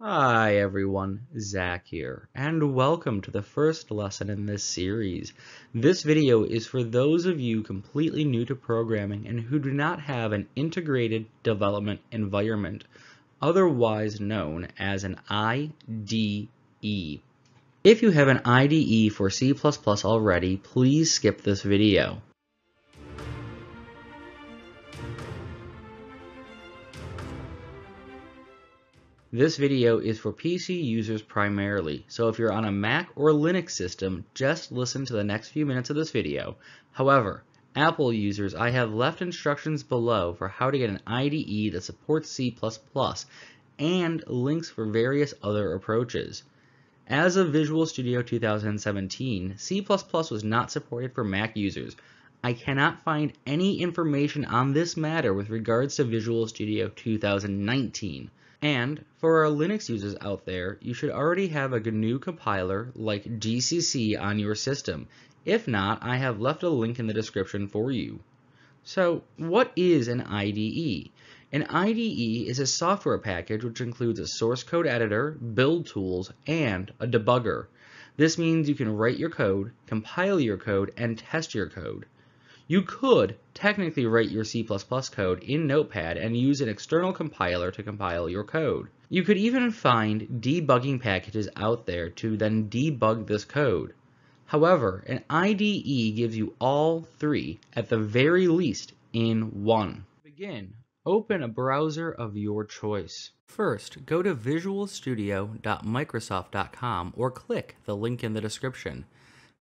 Hi everyone, Zach here, and welcome to the first lesson in this series. This video is for those of you completely new to programming and who do not have an integrated development environment, otherwise known as an IDE. If you have an IDE for C++ already, please skip this video. This video is for PC users primarily, so if you're on a Mac or Linux system, just listen to the next few minutes of this video. However, Apple users, I have left instructions below for how to get an IDE that supports C++ and links for various other approaches. As of Visual Studio 2017, C++ was not supported for Mac users. I cannot find any information on this matter with regards to Visual Studio 2019. And for our Linux users out there, you should already have a GNU compiler like GCC on your system. If not, I have left a link in the description for you. So, what is an IDE? An IDE is a software package which includes a source code editor, build tools, and a debugger. This means you can write your code, compile your code, and test your code. You could technically write your C++ code in Notepad and use an external compiler to compile your code. You could even find debugging packages out there to then debug this code. However, an IDE gives you all three, at the very least, in one. Begin, open a browser of your choice. First, go to visualstudio.microsoft.com or click the link in the description.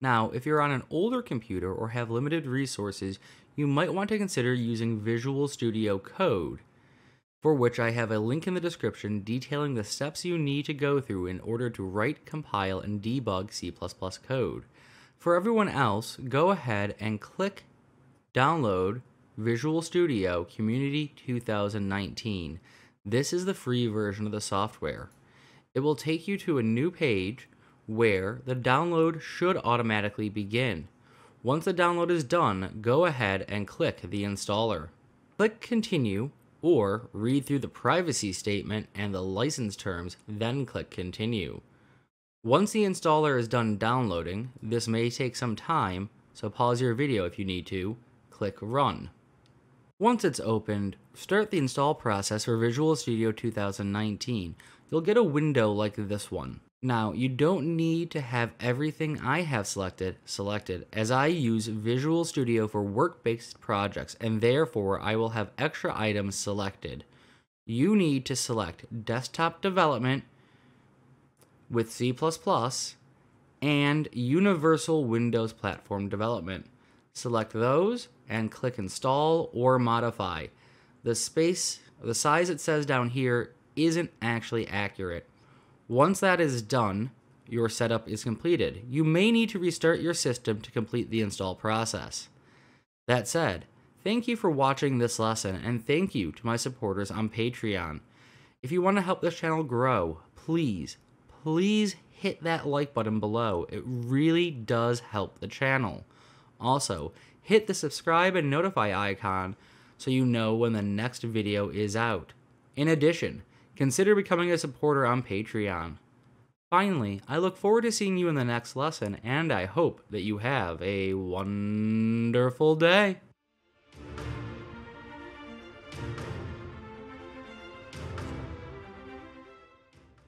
Now, if you're on an older computer or have limited resources, you might want to consider using Visual Studio Code, for which I have a link in the description detailing the steps you need to go through in order to write, compile, and debug C++ code. For everyone else, go ahead and click Download Visual Studio Community 2019. This is the free version of the software. It will take you to a new page where the download should automatically begin. Once the download is done, go ahead and click the installer. Click continue or read through the privacy statement and the license terms, then click continue. Once the installer is done downloading, this may take some time, so pause your video if you need to, click run. Once it's opened, start the install process for Visual Studio 2019. You'll get a window like this one. Now, you don't need to have everything I have selected selected as I use Visual Studio for work-based projects and therefore I will have extra items selected. You need to select desktop development with C++ and universal Windows platform development. Select those and click install or modify. The space, the size it says down here isn't actually accurate. Once that is done, your setup is completed. You may need to restart your system to complete the install process. That said, thank you for watching this lesson and thank you to my supporters on Patreon. If you want to help this channel grow, please, please hit that like button below. It really does help the channel. Also, hit the subscribe and notify icon so you know when the next video is out. In addition, consider becoming a supporter on Patreon. Finally, I look forward to seeing you in the next lesson, and I hope that you have a wonderful day.